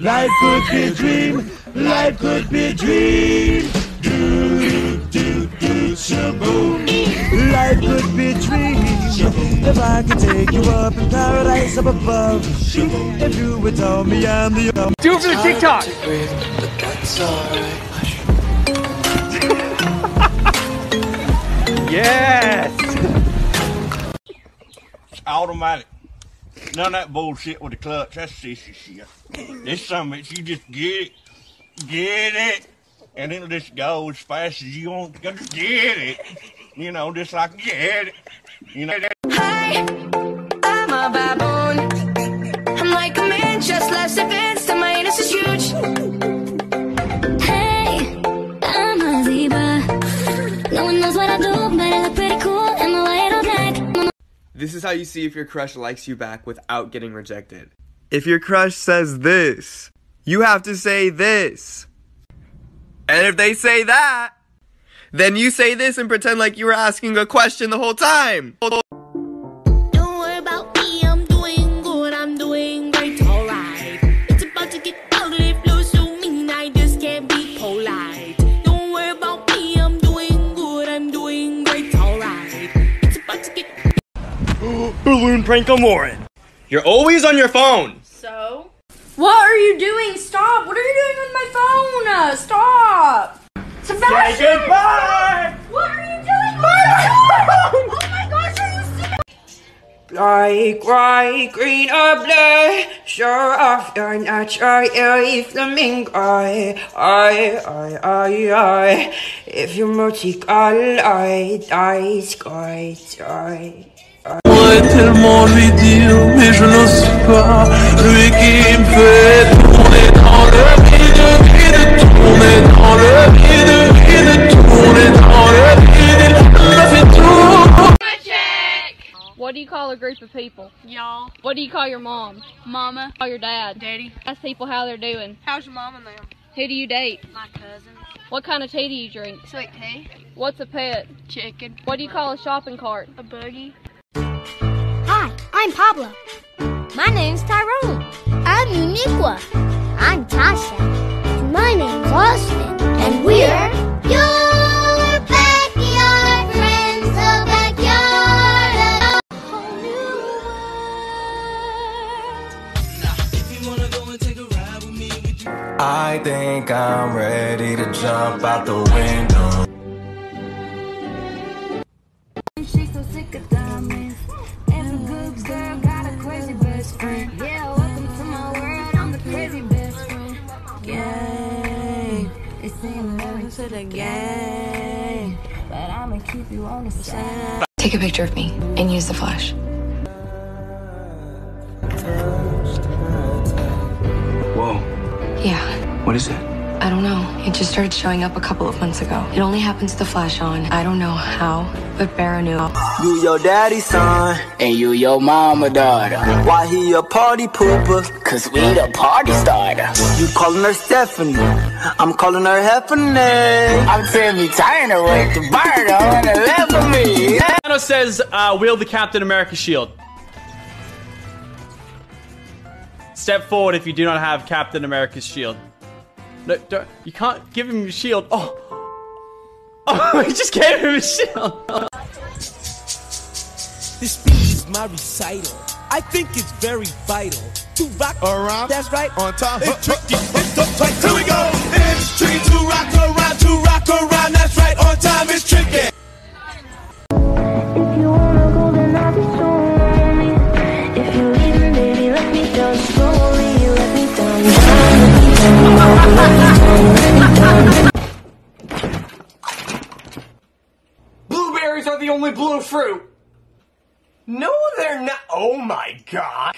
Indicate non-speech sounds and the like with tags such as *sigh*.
Life could be a dream. Life could be a dream. Do, do, do, shaboom. Life could be a dream. If I could take you up in paradise up above. If you would tell me I'm the Do it for the TikTok. yes. *laughs* automatic. None of that bullshit with the clutch. That's sissy shit. This something you just get it, get it, and it'll just go as fast as you want. Just get it. You know, just like get it. You know. Hi, I'm a baboon. I'm like a man just left Vince. This is how you see if your crush likes you back without getting rejected. If your crush says this, you have to say this. And if they say that, then you say this and pretend like you were asking a question the whole time. Balloon prank on Lauren. You're always on your phone. So? What are you doing? Stop! What are you doing with my phone? Uh, stop! Sebastian! Say goodbye. What are you doing with my phone? Oh my gosh, are you serious? Like white, green, or blue, show off your natural flamingo. I, I, I, I, if you're multicolor, I, I, sky, I. est tellement lui dire, mais je n'ose pas. Lui qui me fait tourner dans le vide, vide, tourner dans le vide, vide, tourner dans le vide. Il me fait tout. What do you call a group of people? Y'all, What do you call your mom? mama, Call your dad? daddy. Ask people how they're doing. How's your mom and them? Who do you date? My cousin. What kind of tea do you drink? Sweet tea. What's a pet? Chicken. What do you call a shopping cart? A boogie. Hi, I'm Pablo. My name's Tyrone. I'm Uniqua. I'm Tasha. My name's Austin. And we're your backyard friends, the backyard of a whole new world. I think I'm ready to jump out the window. Gang. It's saying welcome to the gang. But I'ma keep you on the side. Take a picture of me and use the flash. Whoa, Yeah, what is it? I don't know. It just started showing up a couple of months ago. It only happens to flash on. I don't know how, but Barra knew. You your daddy's son, and you your mama daughter. Why he a party pooper? Cause we the party starter. You calling her Stephanie, I'm calling her Heffany. I'm Timmy Turner with the bird on the left of me. Thanos says, uh, wield the Captain America shield. Step forward if you do not have Captain America's shield. No, don't, you can't give him your shield. Oh. Oh, *laughs* he just gave him his shield. *laughs* This speech is my recital. I think it's very vital to rock around. That's right, on time. It's tricky. It's the tight. Here we go. It's tricky to rock around, to rock around. That's right, on time. It's tricky. Blueberries are the only blue fruit. No, they're not. Oh my god.